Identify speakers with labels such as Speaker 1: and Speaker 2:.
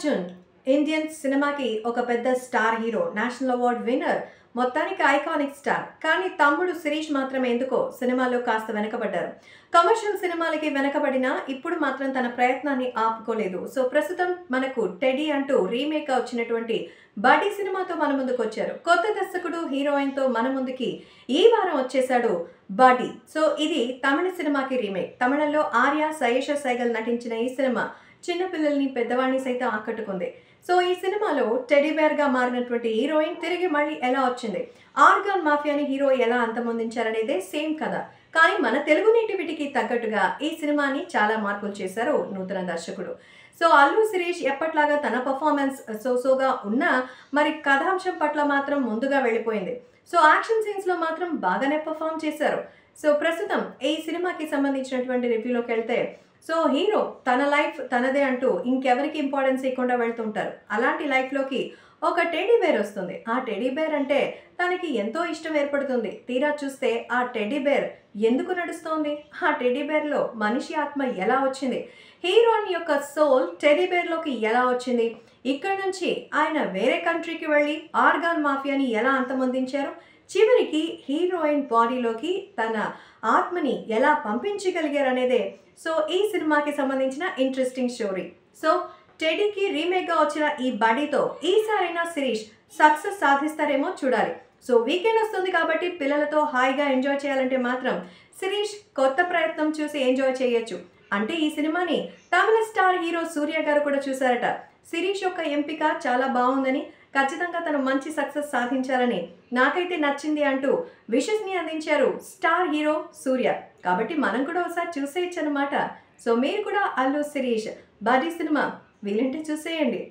Speaker 1: Arjun Indian సినిమాకి ఒక పెద్ద star hero national award winner మొత్తానికి ఐకానిక్ స్టార్. కానీ తమ్ముడు శిరీష్ మాత్రం ఎందుకో సినిమాలో కాస్త వెనకబడ్డారు. కమర్షియల్ సినిమాలకి వెనకబడినా ఇప్పుడు మాత్రం తన ప్రయత్నాన్ని ఆపుకోలేదు. సో ప్రస్తుతం మనకు టెడీ అంటూ రీమేక్ వచ్చినటువంటి బడి సినిమాతో మన ముందుకు వచ్చారు కొత్త దర్శకుడు హీరోయిన్తో మన ముందుకి ఈ వారం వచ్చేసాడు బడి సో ఇది తమిళ సినిమాకి రీమేక్. తమిళంలో ఆర్య సయేష సైగల్ నటించిన ఈ సినిమా చిన్నపిల్లల్ని పెద్దవాడిని సైతం ఆకట్టుకుంది. సో ఈ సినిమాలో టెడీబేర్గా మారినటువంటి హీరోయిన్ తిరిగి మళ్ళీ ఎలా వచ్చింది? ఆర్గాన్ మాఫియాని హీరో ఎలా అంతమొందించారనేదే సేమ్ కథ. కానీ మన తెలుగు నేటివిటీకి తగ్గట్టుగా ఈ సినిమాని చాలా మార్పులు చేశారు నూతన దర్శకుడు. సో అల్లు శిరీష్ ఎప్పట్లాగా తన పర్ఫార్మెన్స్ సో సోగా ఉన్నా మరి కథాంశం పట్ల మాత్రం ముందుగా వెళ్ళిపోయింది. సో యాక్షన్ సీన్స్లో మాత్రం బాగానే పర్ఫామ్ చేశారు. సో ప్రస్తుతం ఈ సినిమాకి సంబంధించినటువంటి రివ్యూలోకి వెళ్తే సో హీరో తన లైఫ్ తనదే అంటూ ఇంకెవరికి ఇంపార్టెన్స్ ఇవ్వకుండా వెళ్తుంటారు. అలాంటి లైఫ్లోకి ఒక టెడీ బేర్ వస్తుంది. ఆ టెడీ బేర్ అంటే తనకి ఎంతో ఇష్టం ఏర్పడుతుంది. తీరా చూస్తే ఆ టెడీ బేర్ ఎందుకు నడుస్తోంది? ఆ టెడీ బేర్లో మనిషి ఆత్మ ఎలా వచ్చింది? హీరోయిన్ యొక్క సోల్ టెడీ బేర్లోకి ఎలా వచ్చింది? ఇక్కడ నుంచి ఆయన వేరే కంట్రీకి వెళ్ళి ఆర్గాన్ మాఫియాని ఎలా అంతమొందించారు? చివరికి హీరోయిన్ బాడీలోకి తన ఆత్మని ఎలా పంపించగలిగారనేదే. సో ఈ సినిమాకి సంబంధించిన ఇంట్రెస్టింగ్ స్టోరీ సో టెడీకి రీమేక్గా వచ్చిన ఈ బడీతో ఈసారైనా శిరీష్ సక్సెస్ సాధిస్తారేమో చూడాలి. సో వీకెండ్ వస్తుంది కాబట్టి పిల్లలతో హాయిగా ఎంజాయ్ చేయాలంటే మాత్రం శిరీష్ కొత్త ప్రయత్నం చూసి ఎంజాయ్ చేయొచ్చు. అంటే ఈ సినిమాని తమిళ స్టార్ హీరో సూర్య గారు కూడా చూశారట. శిరీష్ యొక్క ఎంపిక చాలా బాగుందని ఖచ్చితంగా తను మంచి సక్సెస్ సాధించాలని నాకైతే నచ్చింది అంటూ విషెస్ని అందించారు స్టార్ హీరో సూర్య. కాబట్టి మనం కూడా ఒకసారి చూసేయచ్చు అనమాట సో మీరు కూడా అల్లు శిరీష్ బాడీ సినిమా వీలుంటే చూసేయండి.